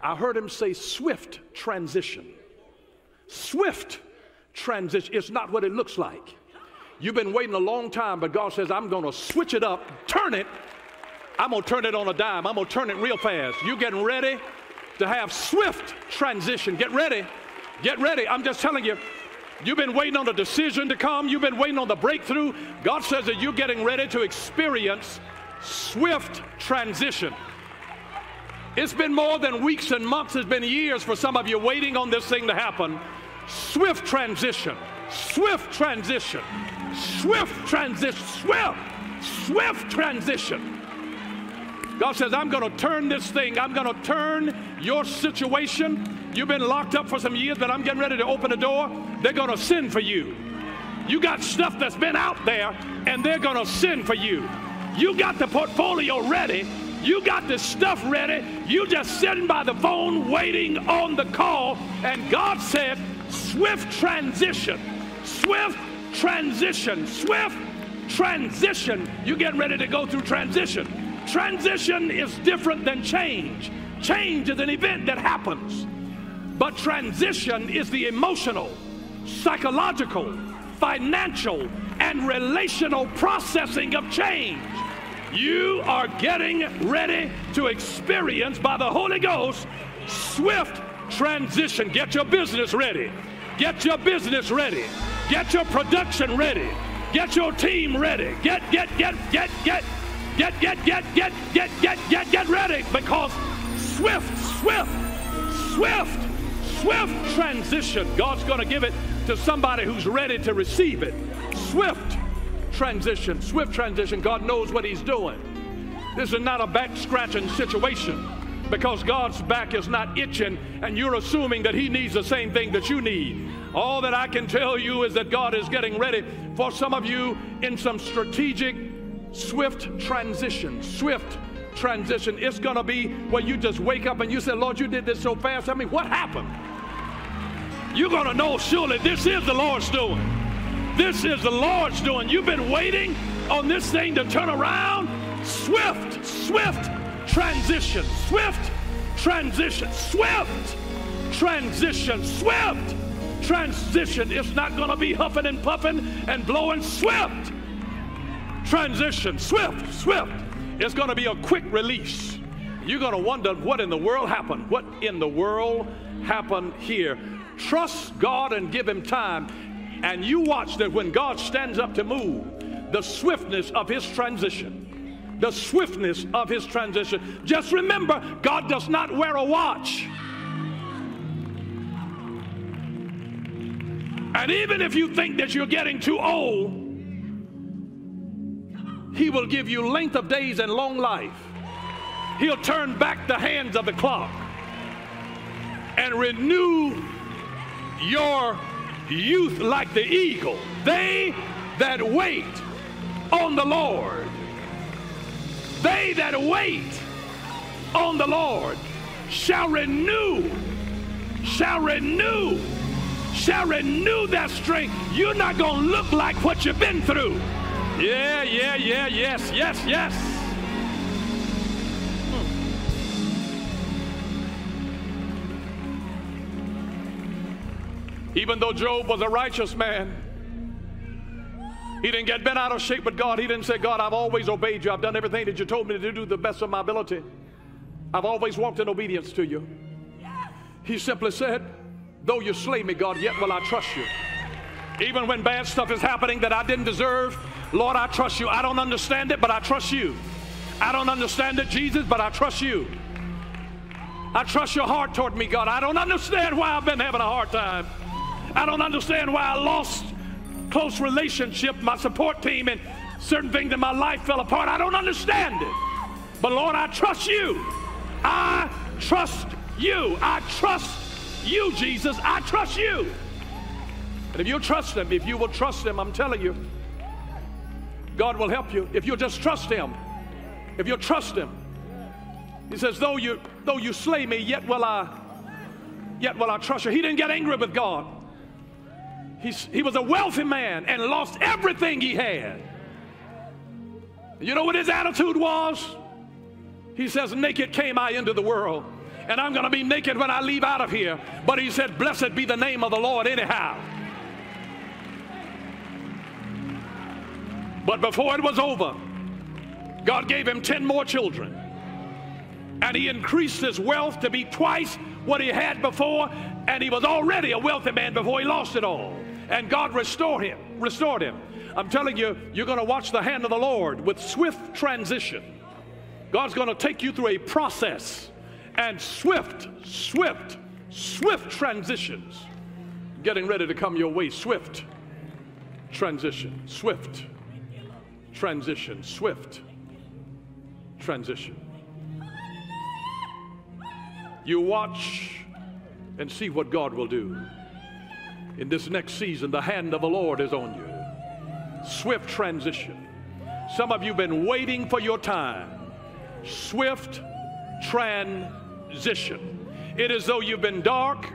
I heard him say swift transition. Swift transition. It's not what it looks like. You've been waiting a long time, but God says, I'm going to switch it up, turn it. I'm going to turn it on a dime. I'm going to turn it real fast. You getting ready to have swift transition. Get ready. Get ready. I'm just telling you, You've been waiting on a decision to come. You've been waiting on the breakthrough. God says that you're getting ready to experience swift transition. It's been more than weeks and months, it's been years for some of you waiting on this thing to happen. Swift transition, swift transition, swift transition, swift, swift transition. God says, I'm going to turn this thing, I'm going to turn your situation. You've been locked up for some years, but I'm getting ready to open the door. They're going to send for you. You got stuff that's been out there, and they're going to send for you. You got the portfolio ready, you got the stuff ready. You just sitting by the phone waiting on the call. And God said, swift transition, swift transition, swift transition. You getting ready to go through transition. Transition is different than change. Change is an event that happens. But transition is the emotional, psychological, financial, and relational processing of change you are getting ready to experience by the Holy Ghost swift transition. Get your business ready. Get your business ready. Get your production ready. Get your team ready. Get, get, get, get, get, get, get, get, get, get, get, get, get ready because swift, swift, swift, swift transition. God's going to give it to somebody who's ready to receive it. Swift transition, swift transition. God knows what He's doing. This is not a back scratching situation because God's back is not itching and you're assuming that He needs the same thing that you need. All that I can tell you is that God is getting ready for some of you in some strategic, swift transition. Swift transition. It's going to be where you just wake up and you say, Lord, you did this so fast. I mean, what happened? You're going to know surely this is the Lord's doing. This is the Lord's doing. You've been waiting on this thing to turn around. Swift, swift transition. Swift transition. Swift transition. Swift transition. It's not going to be huffing and puffing and blowing. Swift transition. Swift, swift. It's going to be a quick release. You're going to wonder what in the world happened. What in the world happened here? Trust God and give Him time. And you watch that when God stands up to move, the swiftness of His transition. The swiftness of His transition. Just remember, God does not wear a watch. And even if you think that you're getting too old, He will give you length of days and long life. He'll turn back the hands of the clock and renew your youth like the eagle. They that wait on the Lord, they that wait on the Lord shall renew, shall renew, shall renew their strength. You're not going to look like what you've been through. Yeah, yeah, yeah, yes, yes, yes. Hmm. Even though Job was a righteous man, he didn't get bent out of shape with God. He didn't say, God, I've always obeyed you. I've done everything that you told me to do to the best of my ability. I've always walked in obedience to you. He simply said, Though you slay me, God, yet will I trust you. Even when bad stuff is happening that I didn't deserve, Lord, I trust you. I don't understand it, but I trust you. I don't understand it, Jesus, but I trust you. I trust your heart toward me, God. I don't understand why I've been having a hard time. I don't understand why I lost close relationship, my support team, and certain things in my life fell apart. I don't understand it. But Lord, I trust you. I trust you. I trust you, Jesus. I trust you. And if you trust him, if you will trust him, I'm telling you, God will help you. If you'll just trust him. If you'll trust him. He says, though you though you slay me, yet will I yet will I trust you. He didn't get angry with God. He's, he was a wealthy man and lost everything he had. You know what his attitude was? He says, Naked came I into the world, and I'm going to be naked when I leave out of here. But he said, Blessed be the name of the Lord, anyhow. But before it was over, God gave him 10 more children. And he increased his wealth to be twice what he had before. And he was already a wealthy man before he lost it all and God restored him, restored him. I'm telling you, you're going to watch the hand of the Lord with swift transition. God's going to take you through a process and swift, swift, swift transitions getting ready to come your way. Swift transition, swift transition, swift transition. You watch and see what God will do in this next season, the hand of the Lord is on you. Swift transition. Some of you have been waiting for your time. Swift transition. It is though you've been dark.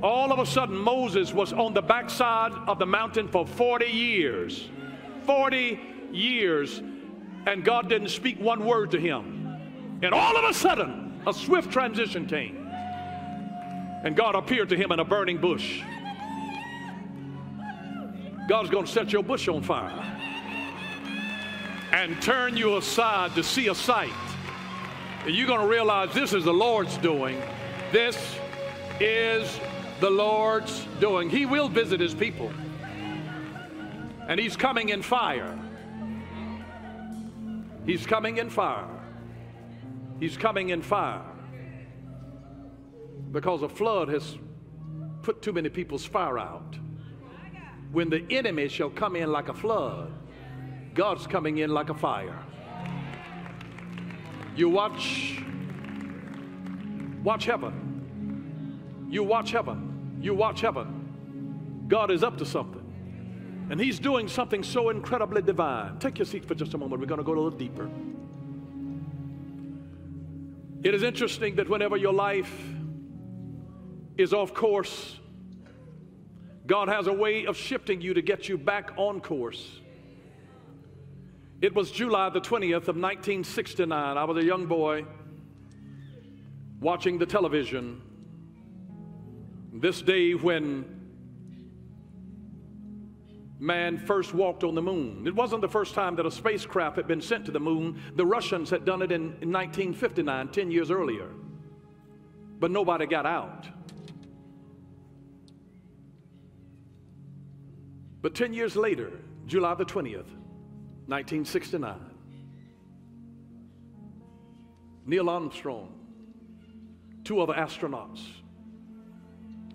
All of a sudden, Moses was on the backside of the mountain for 40 years. 40 years. And God didn't speak one word to him. And all of a sudden, a swift transition came. And God appeared to him in a burning bush. God's going to set your bush on fire and turn you aside to see a sight. And you're going to realize this is the Lord's doing. This is the Lord's doing. He will visit his people. And he's coming in fire. He's coming in fire. He's coming in fire. Because a flood has put too many people's fire out when the enemy shall come in like a flood, God's coming in like a fire. You watch, watch heaven. You watch heaven. You watch heaven. God is up to something. And He's doing something so incredibly divine. Take your seat for just a moment. We're going to go a little deeper. It is interesting that whenever your life is off course, God has a way of shifting you to get you back on course. It was July the 20th of 1969. I was a young boy watching the television. This day when man first walked on the moon. It wasn't the first time that a spacecraft had been sent to the moon. The Russians had done it in, in 1959, 10 years earlier. But nobody got out. But 10 years later, July the 20th, 1969, Neil Armstrong, two other astronauts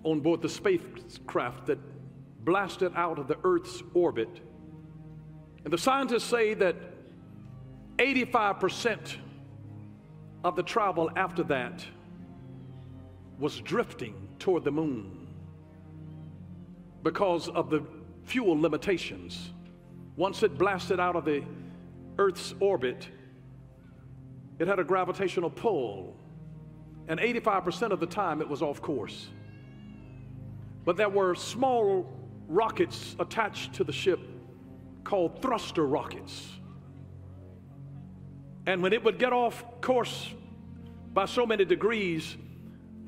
on board the spacecraft that blasted out of the Earth's orbit. And the scientists say that 85% of the travel after that was drifting toward the moon because of the fuel limitations. Once it blasted out of the Earth's orbit, it had a gravitational pull, and 85% of the time it was off course. But there were small rockets attached to the ship called thruster rockets. And when it would get off course by so many degrees,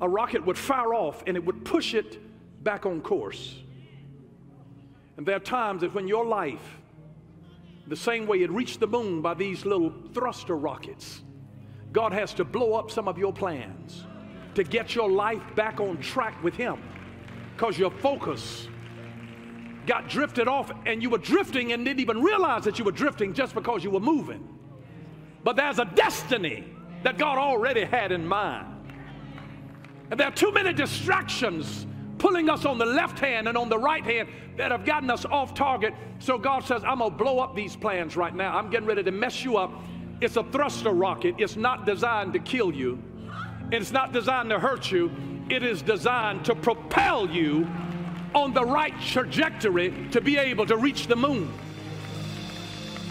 a rocket would fire off and it would push it back on course. And there are times that when your life the same way it reached the moon by these little thruster rockets. God has to blow up some of your plans to get your life back on track with Him because your focus got drifted off and you were drifting and didn't even realize that you were drifting just because you were moving. But there's a destiny that God already had in mind. And there are too many distractions pulling us on the left hand and on the right hand that have gotten us off target. So God says, I'm going to blow up these plans right now. I'm getting ready to mess you up. It's a thruster rocket. It's not designed to kill you, it's not designed to hurt you. It is designed to propel you on the right trajectory to be able to reach the moon.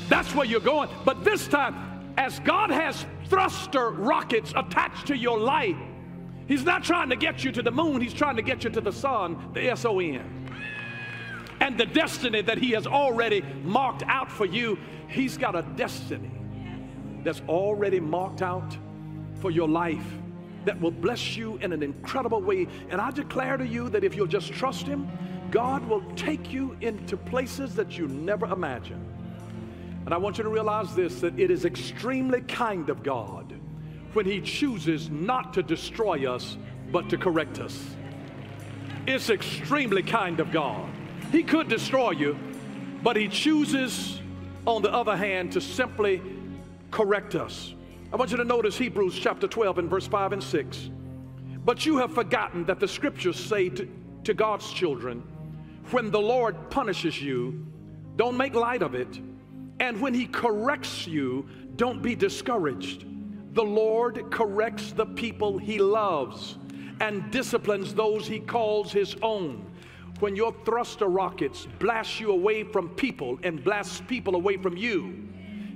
That's where you're going. But this time, as God has thruster rockets attached to your life, He's not trying to get you to the moon, He's trying to get you to the sun, the S O N. And the destiny that He has already marked out for you, He's got a destiny that's already marked out for your life that will bless you in an incredible way. And I declare to you that if you'll just trust Him, God will take you into places that you never imagined. And I want you to realize this that it is extremely kind of God when He chooses not to destroy us, but to correct us. It's extremely kind of God. He could destroy you, but He chooses, on the other hand, to simply correct us. I want you to notice Hebrews chapter 12 and verse 5 and 6. But you have forgotten that the scriptures say to, to God's children, when the Lord punishes you, don't make light of it. And when He corrects you, don't be discouraged. The Lord corrects the people he loves and disciplines those he calls his own. When your thruster rockets blast you away from people and blast people away from you,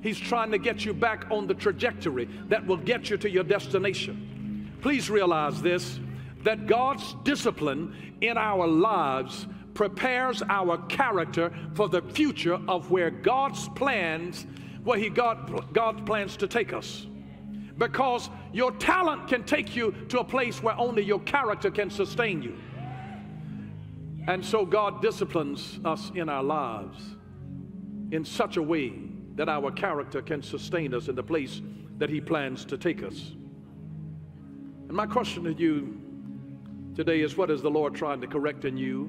he's trying to get you back on the trajectory that will get you to your destination. Please realize this that God's discipline in our lives prepares our character for the future of where God's plans, where He God, God plans to take us because your talent can take you to a place where only your character can sustain you. And so God disciplines us in our lives in such a way that our character can sustain us in the place that He plans to take us. And my question to you today is what is the Lord trying to correct in you?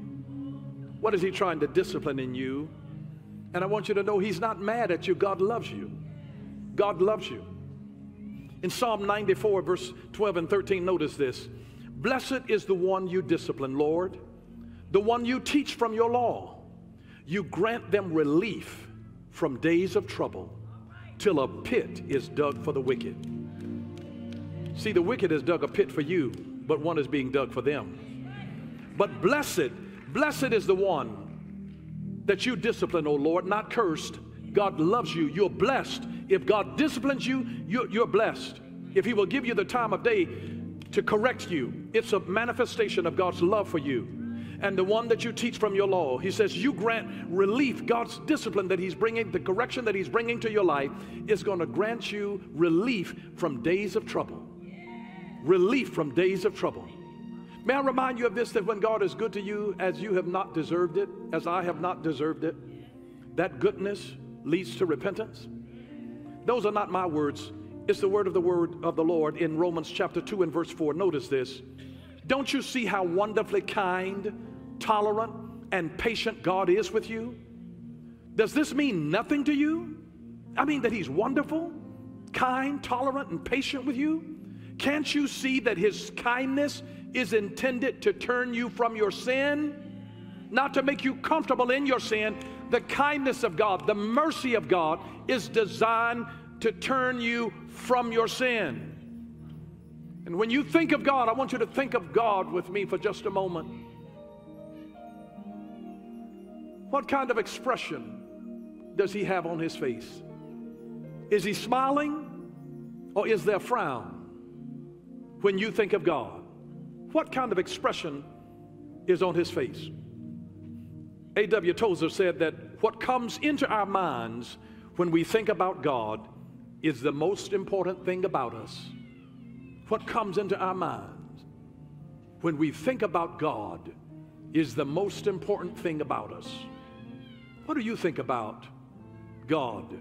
What is He trying to discipline in you? And I want you to know He's not mad at you. God loves you. God loves you. In Psalm 94, verse 12 and 13, notice this Blessed is the one you discipline, Lord, the one you teach from your law. You grant them relief from days of trouble till a pit is dug for the wicked. See, the wicked has dug a pit for you, but one is being dug for them. But blessed Blessed is the one that you discipline, O Lord, not cursed. God loves you. You're blessed. If God disciplines you, you're, you're blessed. If He will give you the time of day to correct you, it's a manifestation of God's love for you. And the one that you teach from your law, He says, you grant relief. God's discipline that He's bringing, the correction that He's bringing to your life, is going to grant you relief from days of trouble. Relief from days of trouble. May I remind you of this that when God is good to you as you have not deserved it, as I have not deserved it, that goodness leads to repentance. Those are not my words. It's the word of the word of the Lord in Romans chapter 2 and verse 4. Notice this. Don't you see how wonderfully kind, tolerant, and patient God is with you? Does this mean nothing to you? I mean that He's wonderful, kind, tolerant, and patient with you? Can't you see that His kindness is intended to turn you from your sin? Not to make you comfortable in your sin. The kindness of God, the mercy of God is designed to turn you from your sin. And when you think of God, I want you to think of God with me for just a moment. What kind of expression does he have on his face? Is he smiling or is there a frown when you think of God? What kind of expression is on his face? A.W. Tozer said that what comes into our minds when we think about God is the most important thing about us. What comes into our minds when we think about God is the most important thing about us. What do you think about God?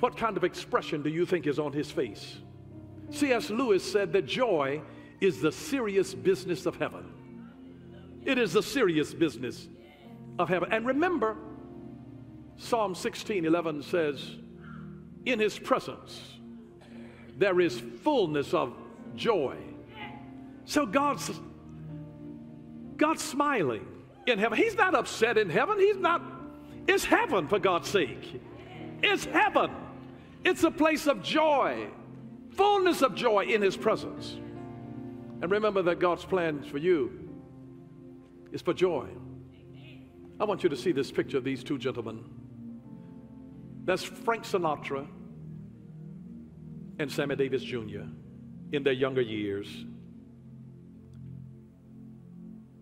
What kind of expression do you think is on his face? C.S. Lewis said that joy is the serious business of heaven. It is the serious business of heaven. And remember, Psalm 16 11 says, In his presence there is fullness of joy. So God's God's smiling in heaven. He's not upset in heaven. He's not, it's heaven for God's sake. It's heaven. It's a place of joy, fullness of joy in his presence. And remember that God's plans for you is for joy. I want you to see this picture of these two gentlemen. That's Frank Sinatra and Sammy Davis Jr. in their younger years.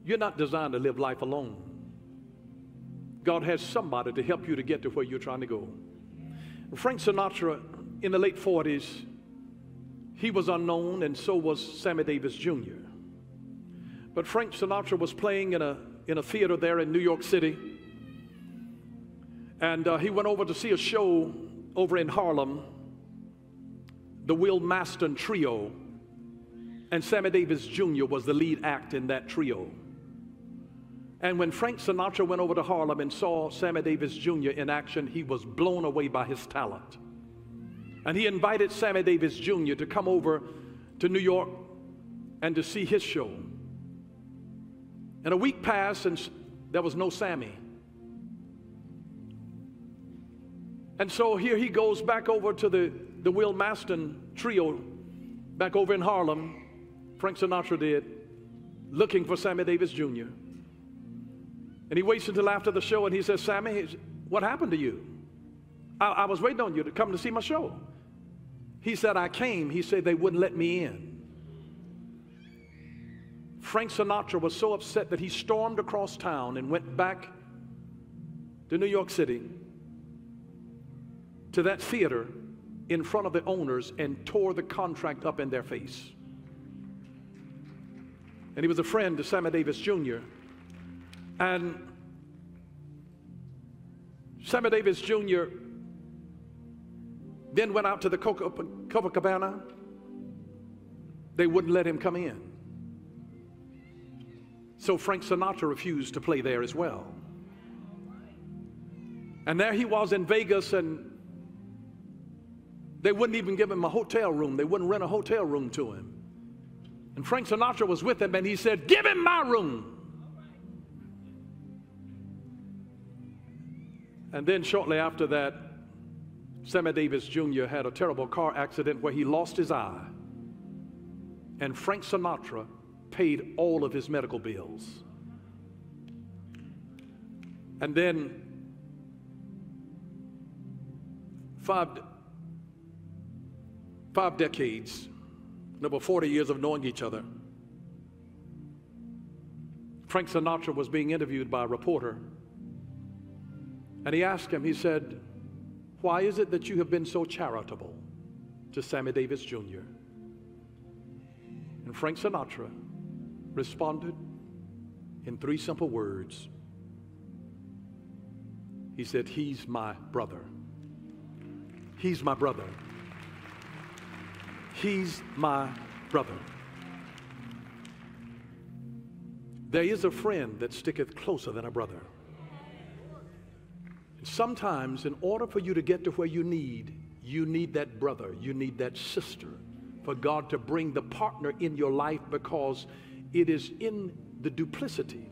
You're not designed to live life alone. God has somebody to help you to get to where you're trying to go. Frank Sinatra in the late 40s he was unknown, and so was Sammy Davis Jr. But Frank Sinatra was playing in a, in a theater there in New York City. And uh, he went over to see a show over in Harlem, the Will Mastin Trio. And Sammy Davis Jr. was the lead act in that trio. And when Frank Sinatra went over to Harlem and saw Sammy Davis Jr. in action, he was blown away by his talent. And he invited Sammy Davis Jr. to come over to New York and to see his show. And a week passed and there was no Sammy. And so here he goes back over to the, the Will Mastin trio back over in Harlem. Frank Sinatra did, looking for Sammy Davis Jr. And he waits until after the show and he says, Sammy, what happened to you? I, I was waiting on you to come to see my show. He said, I came. He said, they wouldn't let me in. Frank Sinatra was so upset that he stormed across town and went back to New York City to that theater in front of the owners and tore the contract up in their face. And he was a friend to Sammy Davis Jr. And Sammy Davis Jr then went out to the Copacabana. They wouldn't let him come in. So Frank Sinatra refused to play there as well. And there he was in Vegas, and they wouldn't even give him a hotel room. They wouldn't rent a hotel room to him. And Frank Sinatra was with him, and he said, Give him my room. And then shortly after that, Sammy Davis Jr. had a terrible car accident where he lost his eye. And Frank Sinatra paid all of his medical bills. And then five, five decades, over 40 years of knowing each other. Frank Sinatra was being interviewed by a reporter. And he asked him, he said, Why is it that you have been so charitable to Sammy Davis Jr.? And Frank Sinatra responded in three simple words. He said, He's my brother. He's my brother. He's my brother. There is a friend that sticketh closer than a brother. Sometimes, in order for you to get to where you need, you need that brother, you need that sister, for God to bring the partner in your life because it is in the duplicity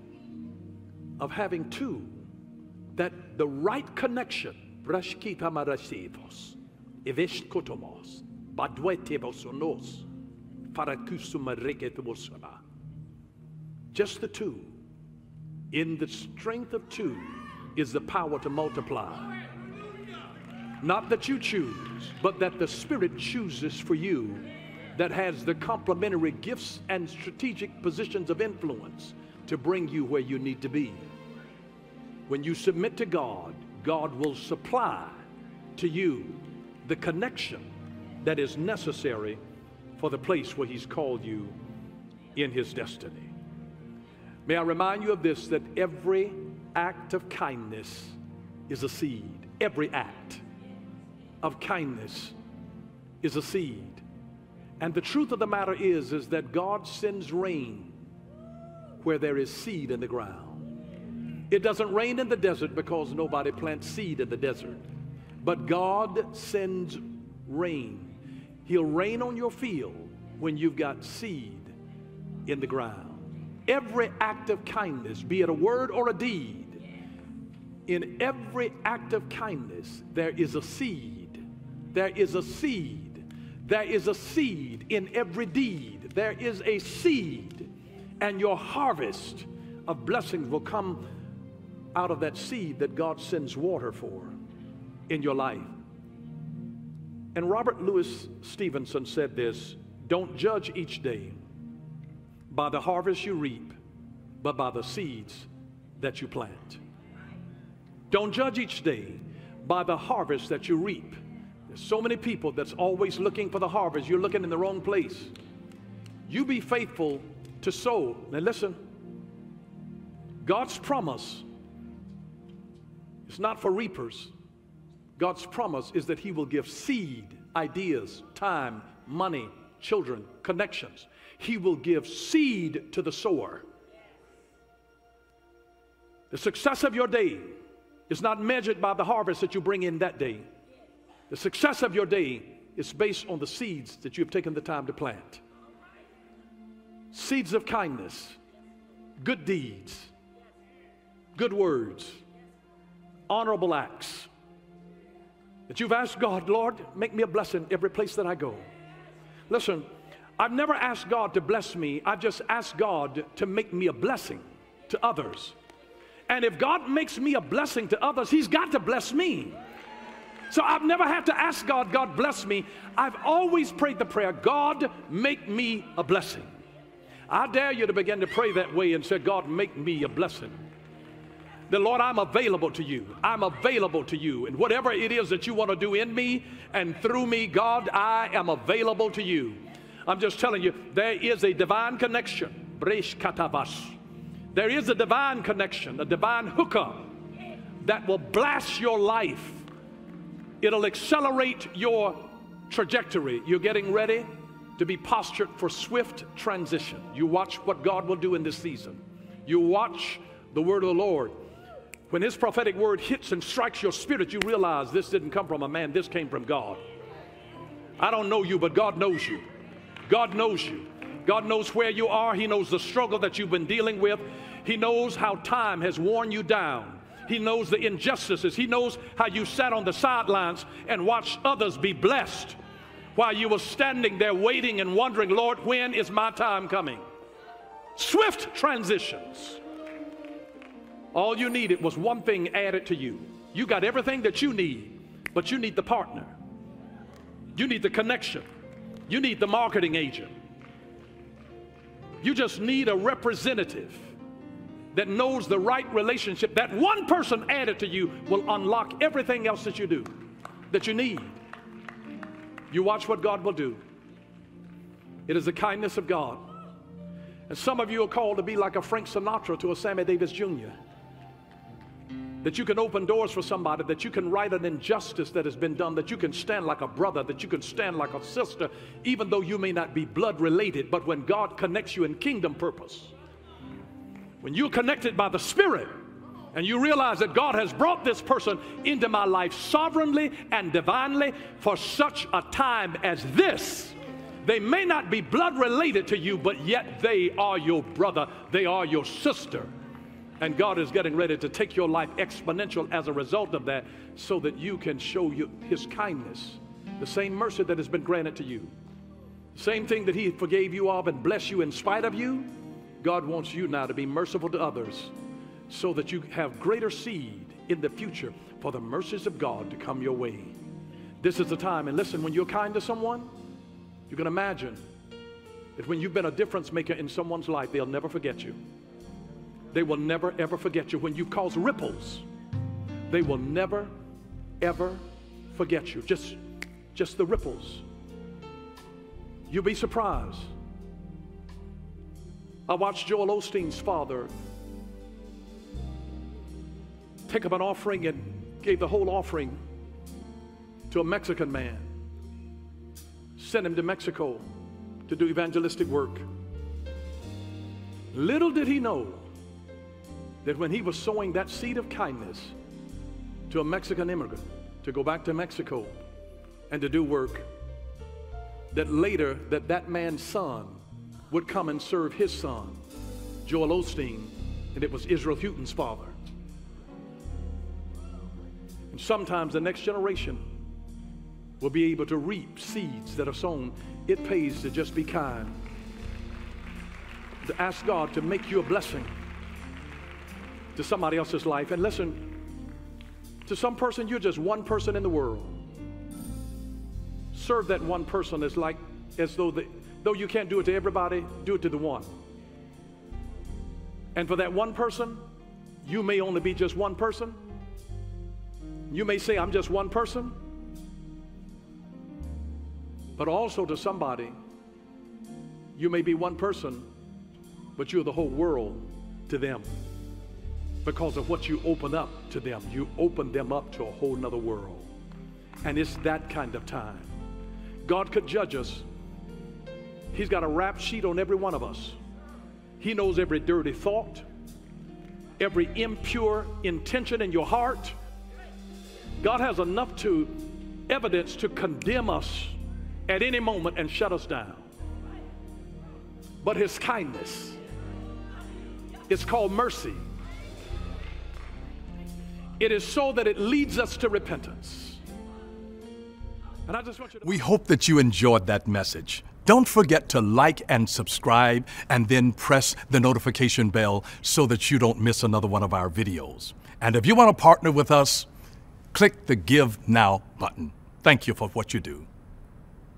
of having two that the right connection, just the two. In the strength of two is the power to multiply. Not that you choose, but that the Spirit chooses for you that has the complementary gifts and strategic positions of influence to bring you where you need to be. When you submit to God, God will supply to you the connection that is necessary for the place where He's called you in His destiny. May I remind you of this that every act of kindness is a seed. Every act of kindness is a seed. And the truth of the matter is is that God sends rain where there is seed in the ground. It doesn't rain in the desert because nobody plants seed in the desert. But God sends rain. He'll rain on your field when you've got seed in the ground every act of kindness, be it a word or a deed, in every act of kindness, there is a seed. There is a seed. There is a seed in every deed. There is a seed. And your harvest of blessings will come out of that seed that God sends water for in your life. And Robert Louis Stevenson said this don't judge each day by the harvest you reap, but by the seeds that you plant. Don't judge each day by the harvest that you reap. There's so many people that's always looking for the harvest. You're looking in the wrong place. You be faithful to sow. Now listen, God's promise is not for reapers. God's promise is that He will give seed, ideas, time, money, children, connections. He will give seed to the sower. The success of your day is not measured by the harvest that you bring in that day. The success of your day is based on the seeds that you have taken the time to plant. Seeds of kindness, good deeds, good words, honorable acts. That you've asked God, Lord, make me a blessing every place that I go. Listen, I've never asked God to bless me. I've just asked God to make me a blessing to others. And if God makes me a blessing to others, He's got to bless me. So I've never had to ask God, God bless me. I've always prayed the prayer, God, make me a blessing. I dare you to begin to pray that way and say, God, make me a blessing. The Lord, I'm available to you. I'm available to you. And whatever it is that you want to do in me and through me, God, I am available to you. I'm just telling you, there is a divine connection. There is a divine connection, a divine hookup that will blast your life. It'll accelerate your trajectory. You're getting ready to be postured for swift transition. You watch what God will do in this season. You watch the word of the Lord. When his prophetic word hits and strikes your spirit, you realize this didn't come from a man, this came from God. I don't know you, but God knows you. God knows you. God knows where you are. He knows the struggle that you've been dealing with. He knows how time has worn you down. He knows the injustices. He knows how you sat on the sidelines and watched others be blessed while you were standing there waiting and wondering, Lord, when is my time coming? Swift transitions. All you needed was one thing added to you. You got everything that you need, but you need the partner. You need the connection. You need the marketing agent. You just need a representative that knows the right relationship. That one person added to you will unlock everything else that you do, that you need. You watch what God will do. It is the kindness of God. And some of you are called to be like a Frank Sinatra to a Sammy Davis Jr. That you can open doors for somebody, that you can right an injustice that has been done, that you can stand like a brother, that you can stand like a sister, even though you may not be blood related. But when God connects you in kingdom purpose, when you're connected by the Spirit, and you realize that God has brought this person into my life sovereignly and divinely for such a time as this. They may not be blood related to you, but yet they are your brother, they are your sister. And God is getting ready to take your life exponential as a result of that so that you can show you His kindness, the same mercy that has been granted to you. Same thing that He forgave you of and blessed you in spite of you. God wants you now to be merciful to others so that you have greater seed in the future for the mercies of God to come your way. This is the time. And listen, when you're kind to someone, you can imagine that when you've been a difference maker in someone's life, they'll never forget you. They will never, ever forget you. When you cause ripples, they will never, ever forget you. Just, just the ripples. You'll be surprised. I watched Joel Osteen's father take up an offering and gave the whole offering to a Mexican man. Sent him to Mexico to do evangelistic work. Little did he know that when he was sowing that seed of kindness to a Mexican immigrant to go back to Mexico and to do work, that later that that man's son would come and serve his son, Joel Osteen, and it was Israel Houghton's father. And sometimes the next generation will be able to reap seeds that are sown. It pays to just be kind, to ask God to make you a blessing to somebody else's life. And listen, to some person, you're just one person in the world. Serve that one person as like as though the, though you can't do it to everybody, do it to the one. And for that one person, you may only be just one person. You may say, I'm just one person. But also to somebody, you may be one person, but you're the whole world to them. Because of what you open up to them, you open them up to a whole nother world. And it's that kind of time. God could judge us. He's got a rap sheet on every one of us. He knows every dirty thought, every impure intention in your heart. God has enough to evidence to condemn us at any moment and shut us down. But his kindness is called mercy. It is so that it leads us to repentance. And I just want you to We hope that you enjoyed that message. Don't forget to like and subscribe and then press the notification bell so that you don't miss another one of our videos. And if you want to partner with us, click the Give Now button. Thank you for what you do.